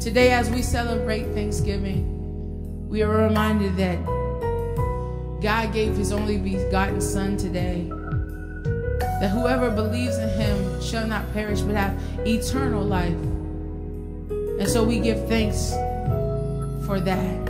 Today, as we celebrate Thanksgiving, we are reminded that God gave his only begotten Son today. That whoever believes in him shall not perish but have eternal life. And so we give thanks for that.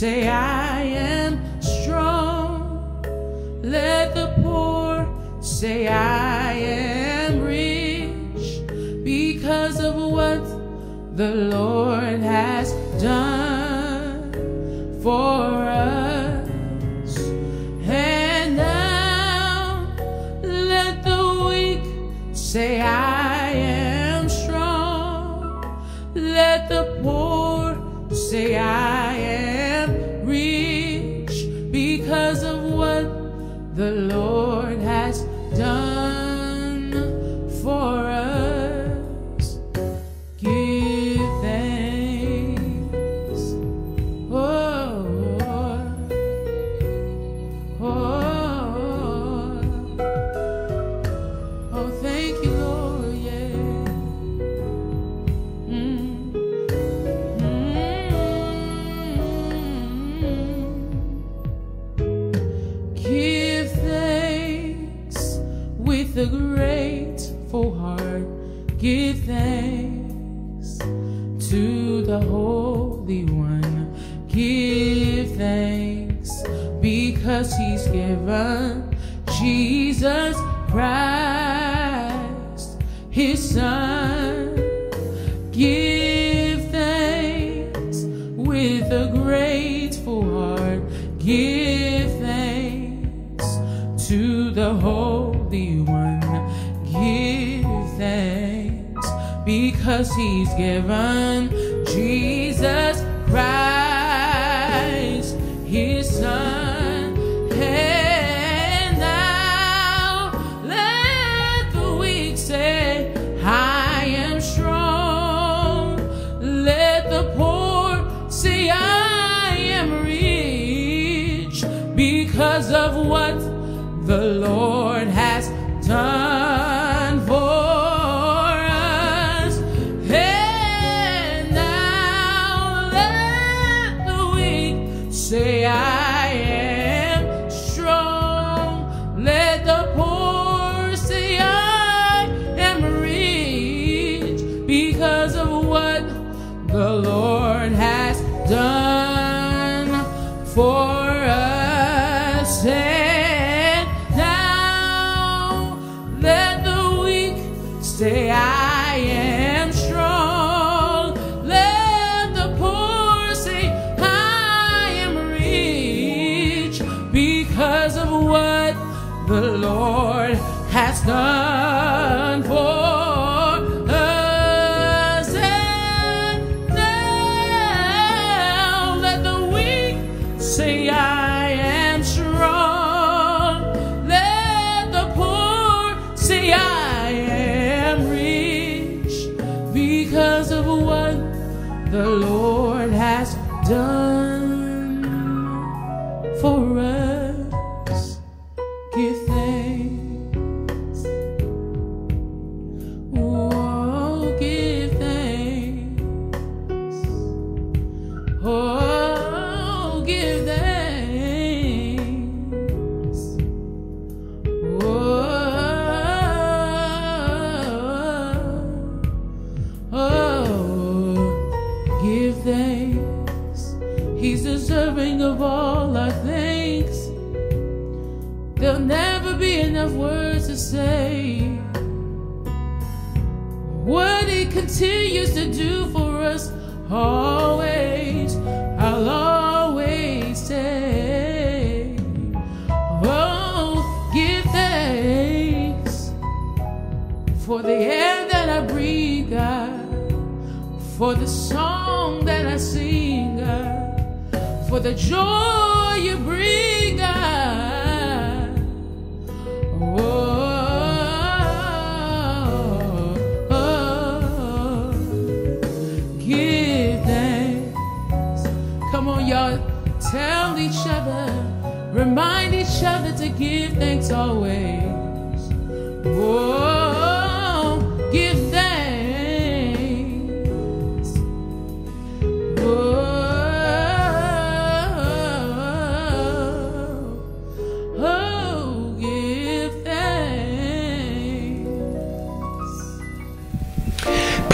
Say, I am strong. Let the poor say, I am rich because of what the Lord has done for us. And now let the weak say, I am strong. Let the poor say, I because He's given. Jesus the the Lord enough words to say. What he continues to do for us always i'll always say. Oh give thanks for the air that i breathe god. For the song that i sing god. For the joy you bring on, y'all. Tell each other, remind each other to give thanks always. Oh, give thanks.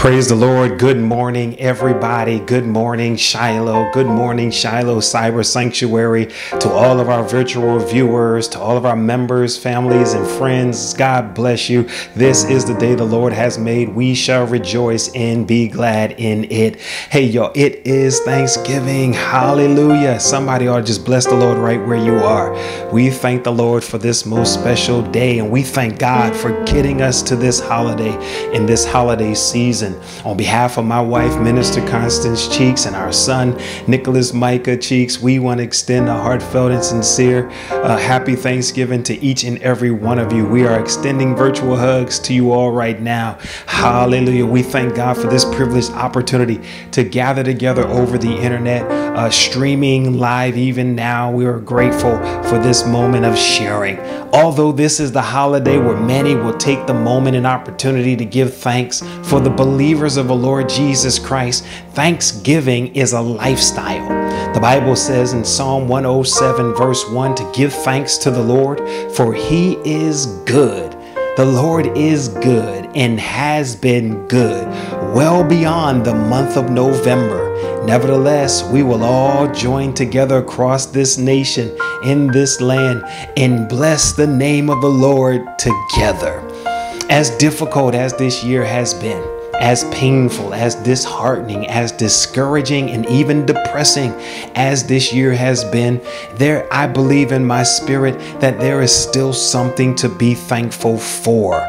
Praise the Lord. Good morning, everybody. Good morning, Shiloh. Good morning, Shiloh Cyber Sanctuary. To all of our virtual viewers, to all of our members, families, and friends, God bless you. This is the day the Lord has made. We shall rejoice and be glad in it. Hey, y'all, it is Thanksgiving. Hallelujah. Somebody ought to just bless the Lord right where you are. We thank the Lord for this most special day, and we thank God for getting us to this holiday in this holiday season. On behalf of my wife, Minister Constance Cheeks, and our son, Nicholas Micah Cheeks, we want to extend a heartfelt and sincere uh, happy Thanksgiving to each and every one of you. We are extending virtual hugs to you all right now. Hallelujah. We thank God for this privileged opportunity to gather together over the internet, uh, streaming live even now. We are grateful for this moment of sharing. Although this is the holiday where many will take the moment and opportunity to give thanks for the believers of the Lord Jesus Christ, thanksgiving is a lifestyle. The Bible says in Psalm 107, verse 1, to give thanks to the Lord, for he is good. The Lord is good and has been good well beyond the month of November. Nevertheless, we will all join together across this nation, in this land, and bless the name of the Lord together. As difficult as this year has been, as painful, as disheartening, as discouraging, and even depressing as this year has been, there I believe in my spirit that there is still something to be thankful for.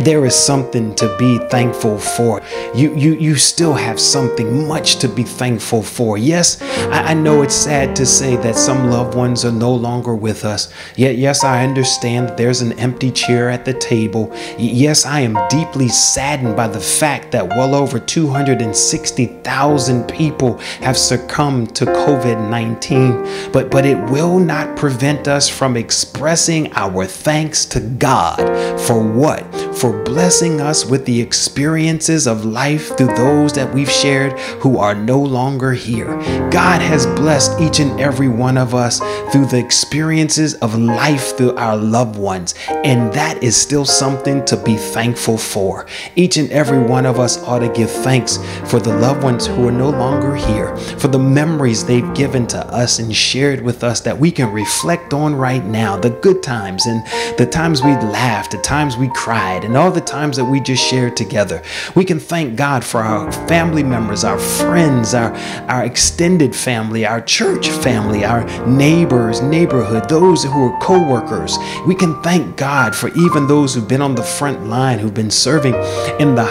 There is something to be thankful for. You you you still have something much to be thankful for. Yes, I, I know it's sad to say that some loved ones are no longer with us. Yet yes, I understand there's an empty chair at the table. Yes, I am deeply saddened by the fact that well over 260,000 people have succumbed to COVID-19. But but it will not prevent us from expressing our thanks to God for what? for blessing us with the experiences of life through those that we've shared who are no longer here. God has blessed each and every one of us through the experiences of life through our loved ones, and that is still something to be thankful for. Each and every one of us ought to give thanks for the loved ones who are no longer here, for the memories they've given to us and shared with us that we can reflect on right now, the good times and the times we laughed, the times we cried and all the times that we just shared together. We can thank God for our family members, our friends, our, our extended family, our church family, our neighbors, neighborhood, those who are co workers. We can thank God for even those who've been on the front line, who've been serving in the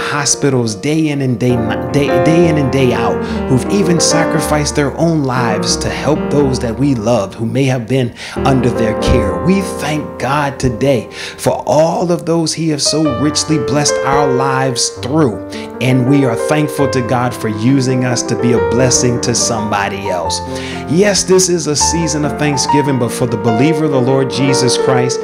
hospitals day in and day, day, day in and day out, who've even sacrificed their own lives to help those that we love who may have been under their care. We thank God today for all of those He has so richly blessed our lives through. And we are thankful to God for using us to be a blessing to somebody else. Yes, this is a season of Thanksgiving, but for the believer of the Lord Jesus Christ,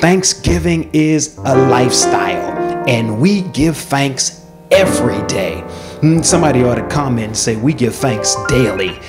Thanksgiving is a lifestyle, and we give thanks every day. Hmm, somebody ought to comment and say, We give thanks daily.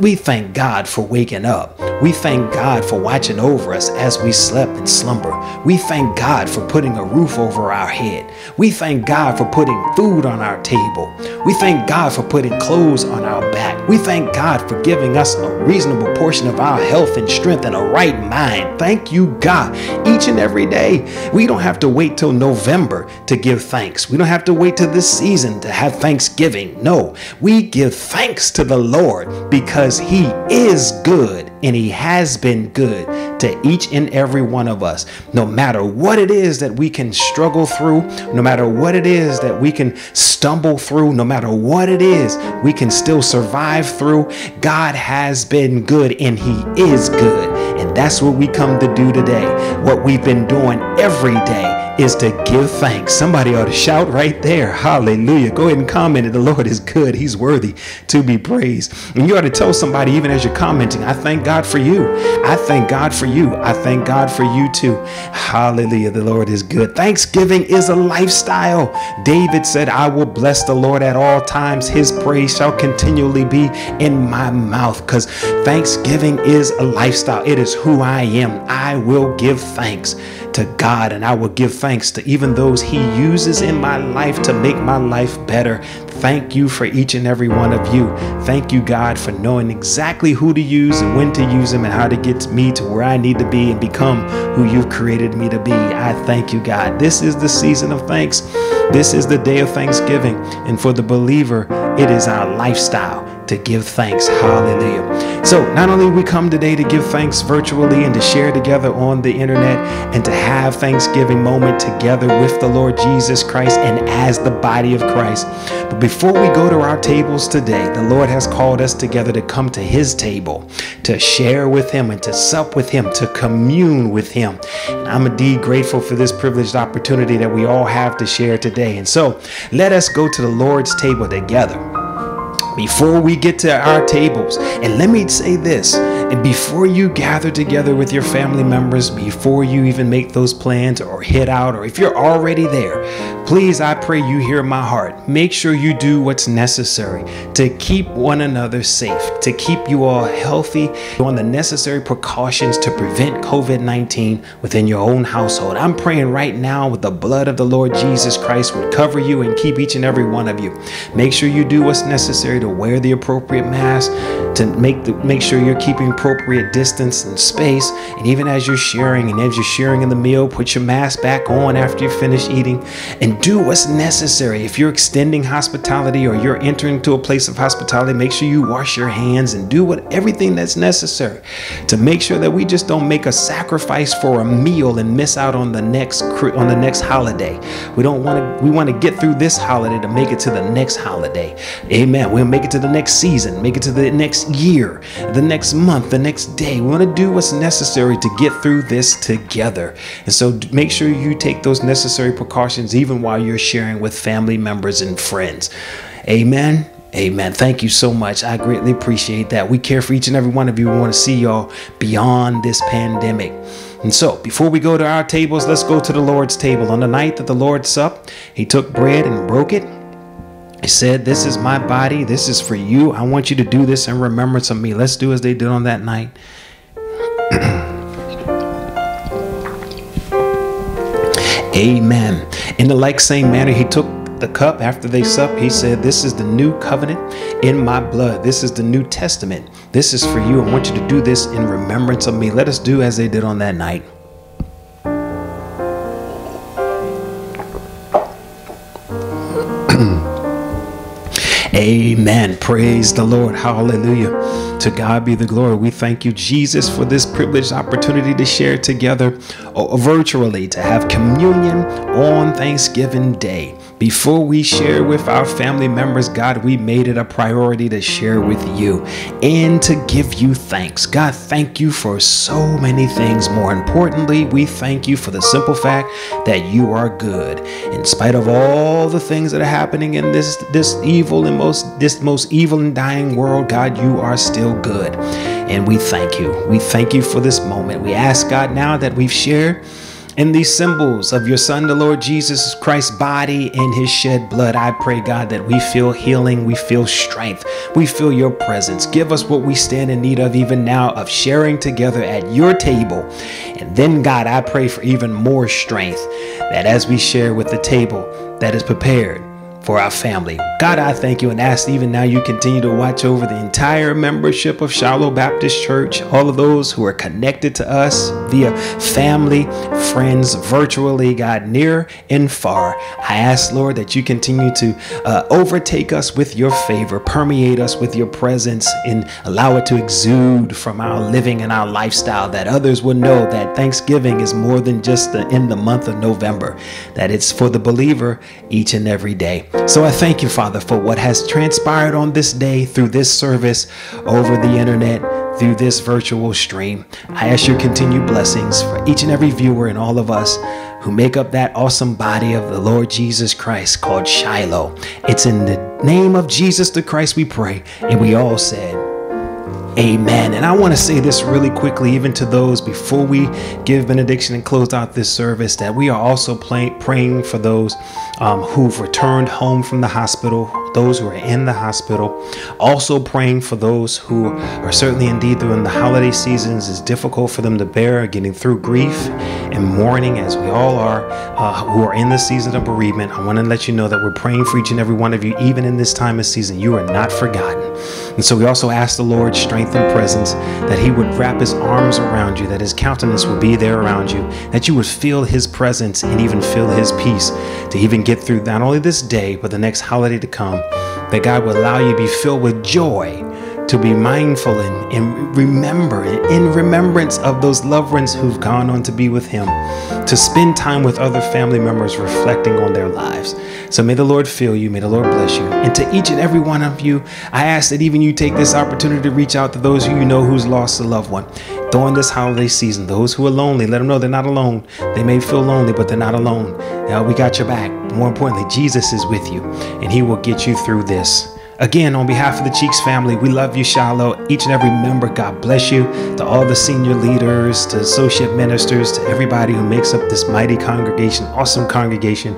We thank God for waking up. We thank God for watching over us as we slept and slumber. We thank God for putting a roof over our head. We thank God for putting food on our table. We thank God for putting clothes on our back. We thank God for giving us a reasonable portion of our health and strength and a right mind. Thank you, God, each and every day. We don't have to wait till November to give thanks. We don't have to wait till this season to have Thanksgiving. No, we give thanks to the Lord because He is good and He has been good to each and every one of us. No matter what it is that we can struggle through, no matter what it is that we can stumble through, no matter what it is we can still survive through, God has been good and He is good. And that's what we come to do today. What we've been doing every day is to give thanks. Somebody ought to shout right there. Hallelujah. Go ahead and comment. The Lord is good. He's worthy to be praised. And you ought to tell somebody, even as you're commenting, I thank God for you. I thank God for you. I thank God for you too. Hallelujah. The Lord is good. Thanksgiving is a lifestyle. David said, I will bless the Lord at all times. His praise shall continually be in my mouth because Thanksgiving is a lifestyle. It is who I am. I will give thanks to God and I will give thanks to even those He uses in my life to make my life better. Thank you for each and every one of you. Thank you, God, for knowing exactly who to use and when to use them and how to get me to where I need to be and become who you've created me to be. I thank you, God. This is the season of thanks. This is the day of Thanksgiving. And for the believer, it is our lifestyle to give thanks. Hallelujah. So, not only we come today to give thanks virtually and to share together on the internet and to have Thanksgiving moment together with the Lord Jesus Christ and as the body of Christ, but before we go to our tables today, the Lord has called us together to come to his table, to share with him and to sup with him, to commune with him. And I'm indeed grateful for this privileged opportunity that we all have to share today. And so, let us go to the Lord's table together before we get to our tables. And let me say this and before you gather together with your family members, before you even make those plans or head out, or if you're already there, please, I pray you hear my heart. Make sure you do what's necessary to keep one another safe, to keep you all healthy, on the necessary precautions to prevent COVID 19 within your own household. I'm praying right now with the blood of the Lord Jesus Christ would cover you and keep each and every one of you. Make sure you do what's necessary to wear the appropriate mask, to make the, make sure you're keeping appropriate distance and space. And even as you're sharing and as you're sharing in the meal, put your mask back on after you finish eating and do what's necessary. If you're extending hospitality or you're entering to a place of hospitality, make sure you wash your hands and do what everything that's necessary to make sure that we just don't make a sacrifice for a meal and miss out on the next on the next holiday. We don't want to we want to get through this holiday to make it to the next holiday. Amen. We'll make it to the next season, make it to the next year, the next month, the next day. We want to do what's necessary to get through this together. And so make sure you take those necessary precautions even while you're sharing with family members and friends. Amen. Amen. Thank you so much. I greatly appreciate that. We care for each and every one of you. We want to see y'all beyond this pandemic. And so, before we go to our tables, let's go to the Lord's table. On the night that the Lord supped, he took bread and broke it. He said, This is my body. This is for you. I want you to do this in remembrance of me. Let's do as they did on that night. Amen. In the like same manner, he took the cup after they supped, he said, This is the new covenant in my blood. This is the New Testament. This is for you. I want you to do this in remembrance of me. Let us do as they did on that night. Amen. Praise the Lord. Hallelujah. To God be the glory. We thank you, Jesus, for this privileged opportunity to share together uh, virtually, to have communion on Thanksgiving Day. Before we share with our family members, God, we made it a priority to share with you and to give you thanks. God, thank you for so many things. More importantly, we thank you for the simple fact that you are good. In spite of all the things that are happening in this this evil and most this most evil and dying world, God, you are still good. And we thank you. We thank you for this moment. We ask God now that we've shared in these symbols of your Son, the Lord Jesus Christ's body and his shed blood, I pray, God, that we feel healing, we feel strength, we feel your presence. Give us what we stand in need of even now of sharing together at your table. And then, God, I pray for even more strength that as we share with the table that is prepared, for our family. God, I thank you and ask even now you continue to watch over the entire membership of Shiloh Baptist Church, all of those who are connected to us via family, friends, virtually, God, near and far. I ask, Lord, that you continue to uh, overtake us with your favor, permeate us with your presence, and allow it to exude from our living and our lifestyle, that others will know that Thanksgiving is more than just the, in the month of November, that it's for the believer each and every day. So I thank you, Father, for what has transpired on this day through this service over the internet, through this virtual stream. I ask your continued blessings for each and every viewer and all of us who make up that awesome body of the Lord Jesus Christ called Shiloh. It's in the name of Jesus the Christ we pray. And we all said, Amen. And I want to say this really quickly, even to those before we give benediction and close out this service, that we are also praying for those um, who've returned home from the hospital, those who are in the hospital. Also praying for those who are certainly indeed during the holiday seasons is difficult for them to bear, getting through grief and mourning as we all are, uh, who are in the season of bereavement. I want to let you know that we're praying for each and every one of you, even in this time of season. You are not forgotten. And so we also ask the Lord strength and presence, that He would wrap His arms around you, that His countenance would be there around you, that you would feel His presence and even feel His peace to even get through not only this day, but the next holiday to come, that God will allow you to be filled with joy, to be mindful and, and remember, in remembrance of those loved ones who've gone on to be with Him, to spend time with other family members reflecting on their lives. So may the Lord fill you, may the Lord bless you. And to each and every one of you, I ask that even you take this opportunity to reach out to those who you know who's lost a loved one during this holiday season. Those who are lonely, let them know they're not alone. They may feel lonely, but they're not alone. Now, we got your back. More importantly, Jesus is with you, and He will get you through this. Again, on behalf of the Cheeks family, we love you, Shiloh. Each and every member, God bless you. To all the senior leaders, to associate ministers, to everybody who makes up this mighty congregation, awesome congregation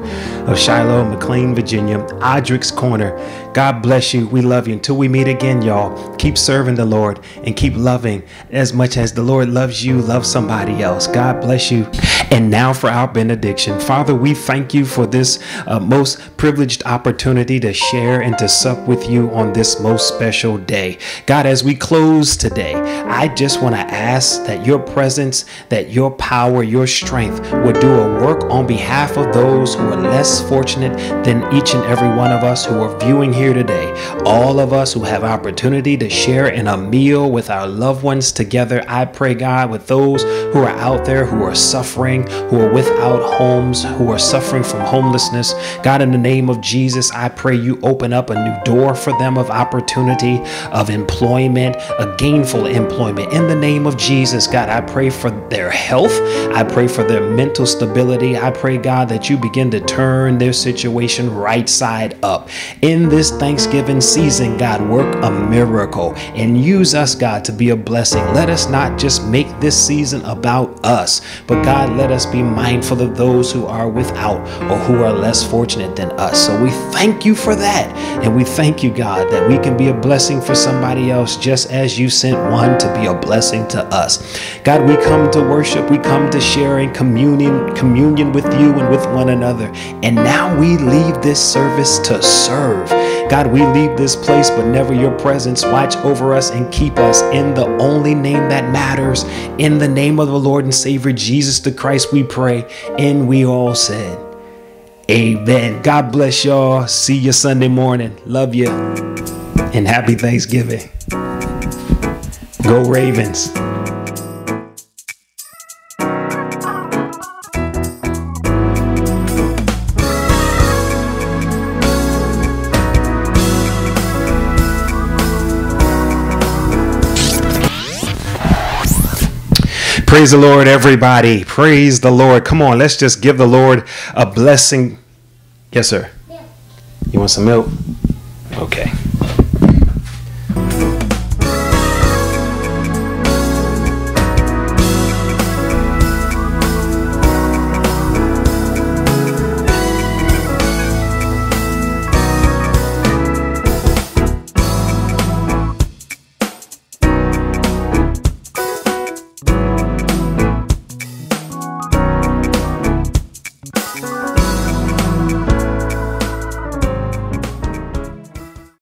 of Shiloh, McLean, Virginia, Odrick's Corner. God bless you. We love you. Until we meet again, y'all, keep serving the Lord and keep loving as much as the Lord loves you, love somebody else. God bless you. And now for our benediction. Father, we thank you for this uh, most privileged opportunity to share and to sup with you on this most special day. God, as we close today, I just want to ask that your presence, that your power, your strength would do a work on behalf of those who are less fortunate than each and every one of us who are viewing here today. All of us who have opportunity to share in a meal with our loved ones together. I pray, God, with those who are out there who are suffering, who are without homes, who are suffering from homelessness. God, in the name of Jesus, I pray you open up a new door for them of opportunity, of employment, a gainful employment. In the name of Jesus, God, I pray for their health. I pray for their mental stability. I pray, God, that you begin to turn their situation right side up. In this Thanksgiving season, God, work a miracle and use us, God, to be a blessing. Let us not just make this season about us, but God, let us be mindful of those who are without or who are less fortunate than us. So we thank you for that. And we thank you, God, that we can be a blessing for somebody else just as you sent one to be a blessing to us. God, we come to worship, we come to share sharing communion, communion with you and with one another. And now we leave this service to serve. God, we leave this place, but never your presence. Watch over us and keep us in the only name that matters. In the name of the Lord and Savior Jesus the Christ, we pray. And we all said, Amen. God bless y'all. See you Sunday morning. Love you. And happy Thanksgiving. Go Ravens. Praise the Lord, everybody. Praise the Lord. Come on, let's just give the Lord a blessing. Yes, sir. Yeah. You want some milk? Okay.